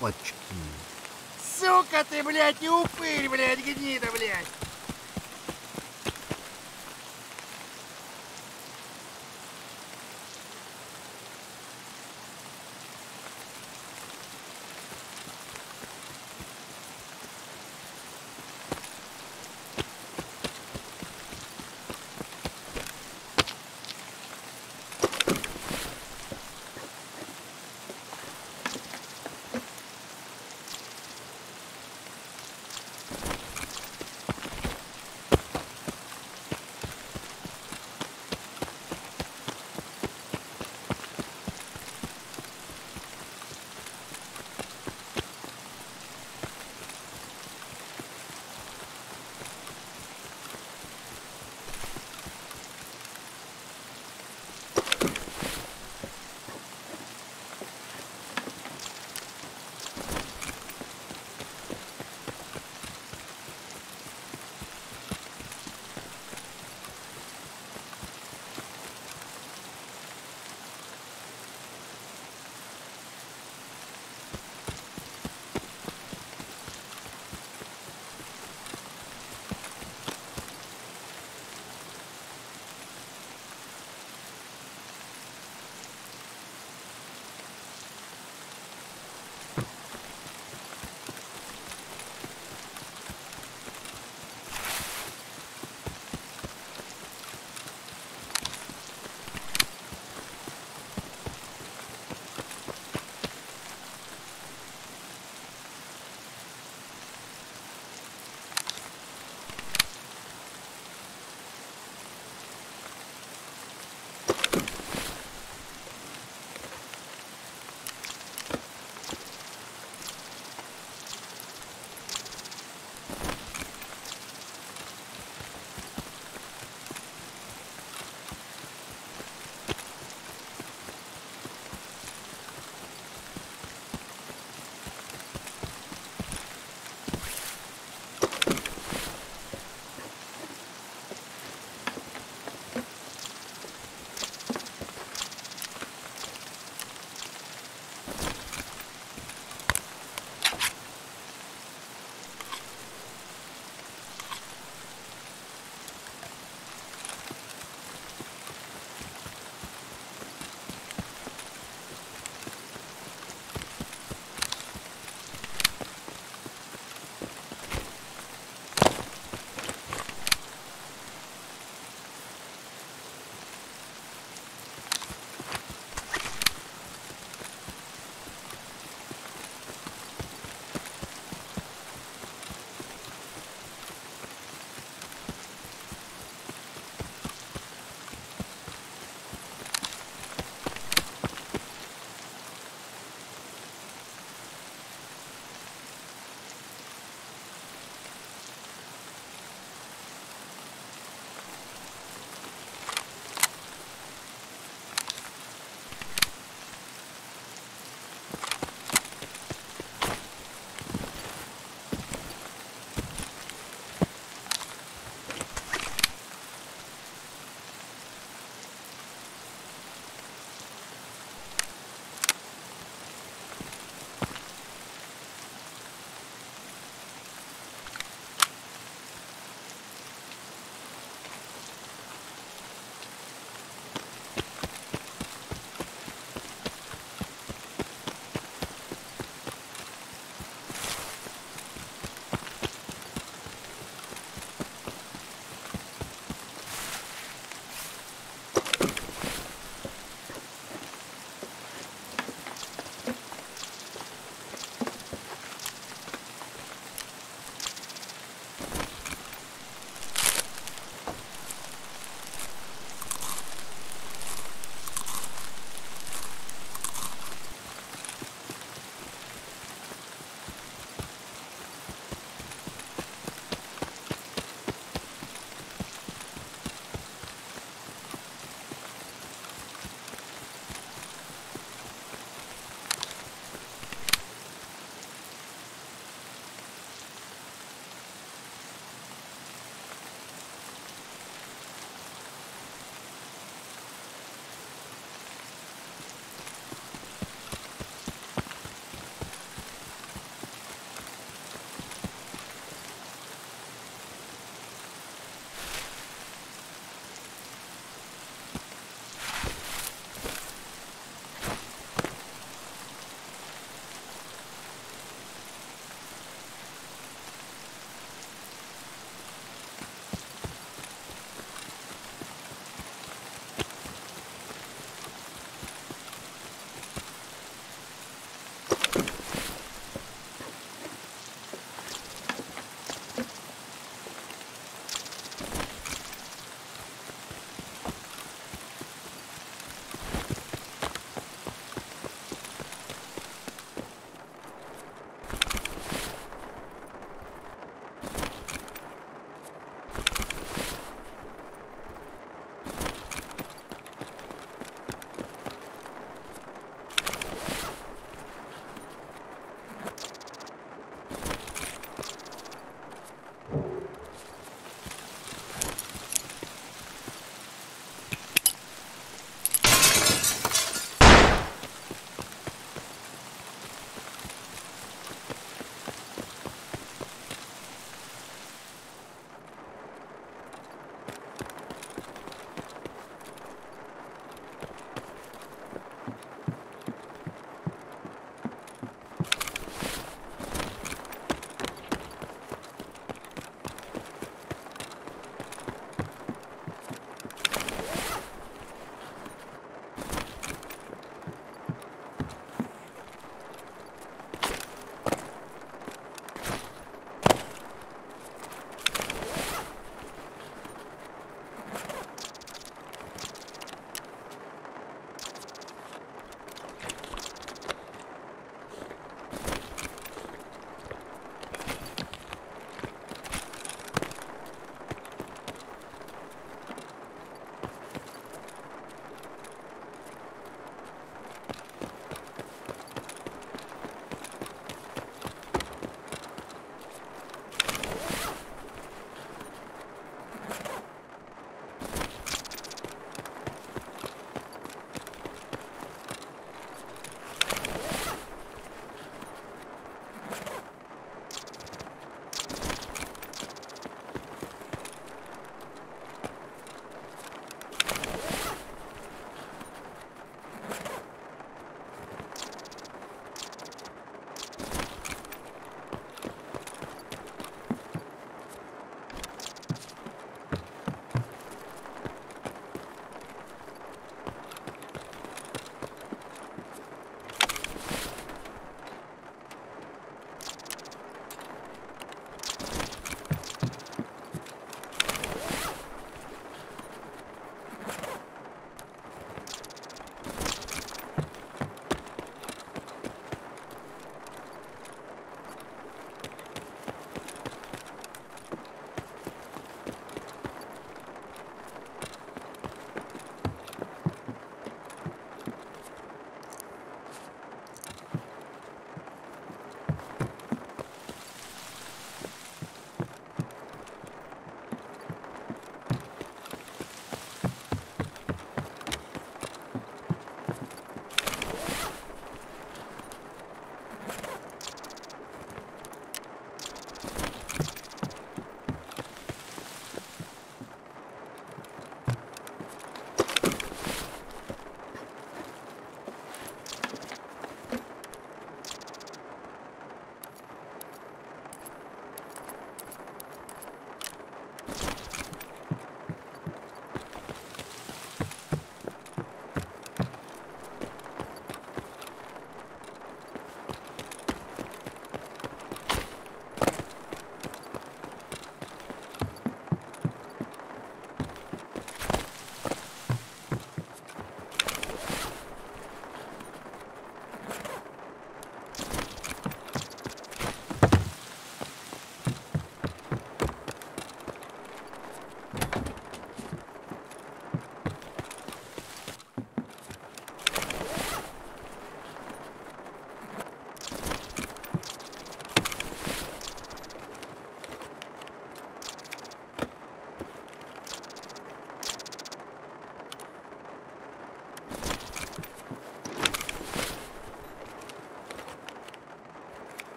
Опачки. Сука ты, блядь, и упырь, блядь, гнида, блядь.